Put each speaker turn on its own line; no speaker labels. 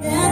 Yeah.